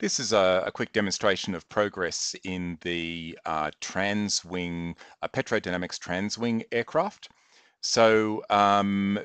This is a, a, quick demonstration of progress in the uh, transwing, uh, PteroDynamics transwing aircraft. So um,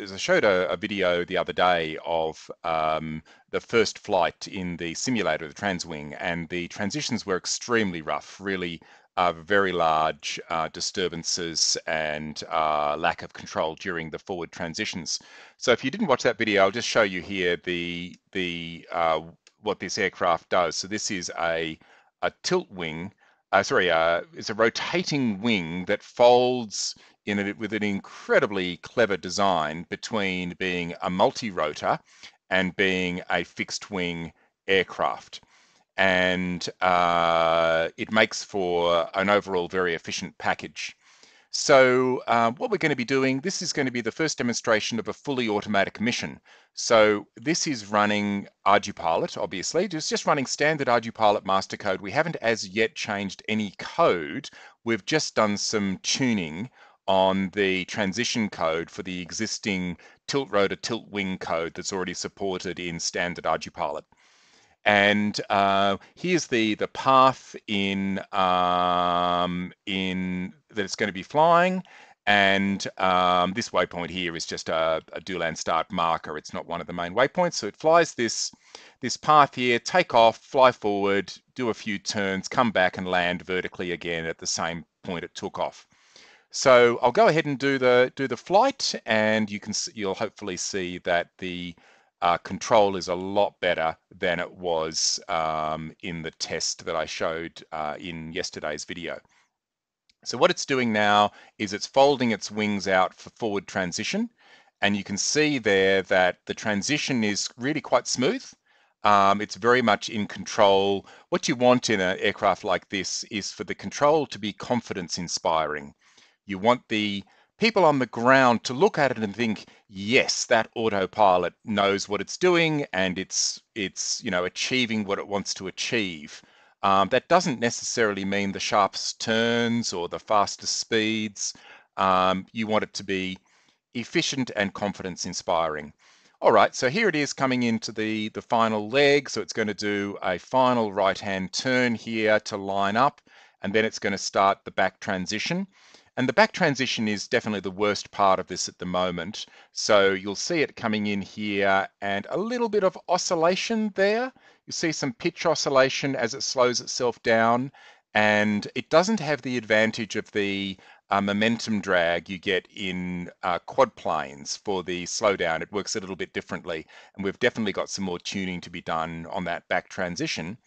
as I showed a, a, video the other day of um, the first flight in the simulator, of the transwing, and the transitions were extremely rough, really uh, very large uh, disturbances and uh, lack of control during the forward transitions. So if you didn't watch that video, I'll just show you here the the uh, what this aircraft does. So this is a, a tilt wing, uh, sorry, uh, it's a rotating wing that folds in it with an incredibly clever design between being a multi-rotor and being a fixed wing aircraft. And uh, it makes for an overall very efficient package. So uh, what we're going to be doing, this is going to be the first demonstration of a fully automatic mission. So this is running ArduPilot, obviously. It's just running standard ArduPilot master code. We haven't as yet changed any code. We've just done some tuning on the transition code for the existing tilt rotor tilt wing code that's already supported in standard ArduPilot. And uh, here's the the path in um, in that it's going to be flying. And um, this waypoint here is just a, a DO_LAND_START marker. It's not one of the main waypoints. So it flies this, this path here, take off, fly forward, do a few turns, come back and land vertically again at the same point it took off. So I'll go ahead and do the do the flight, and you can you'll hopefully see that the uh, control is a lot better than it was um, in the test that I showed uh, in yesterday's video. So what it's doing now is it's folding its wings out for forward transition. And you can see there that the transition is really quite smooth. Um, it's very much in control. What you want in an aircraft like this is for the control to be confidence inspiring. You want the people on the ground to look at it and think, yes, that autopilot knows what it's doing and it's it's you know achieving what it wants to achieve. Um, that doesn't necessarily mean the sharpest turns or the fastest speeds. Um, you want it to be efficient and confidence inspiring. All right, so here it is coming into the, the final leg. So it's going to do a final right-hand turn here to line up, and then it's going to start the back transition. And the back transition is definitely the worst part of this at the moment. So you'll see it coming in here and a little bit of oscillation there. You see some pitch oscillation as it slows itself down, and it doesn't have the advantage of the uh, momentum drag you get in uh, quad planes for the slowdown. It works a little bit differently, and we've definitely got some more tuning to be done on that back transition.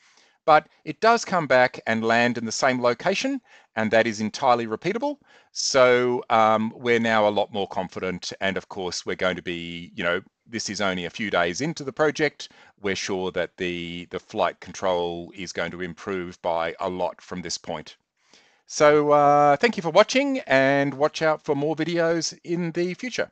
But it does come back and land in the same location, and that is entirely repeatable. So um, we're now a lot more confident, and of course, we're going to be, you know, this is only a few days into the project. We're sure that the, the flight control is going to improve by a lot from this point. So uh, thank you for watching and watch out for more videos in the future.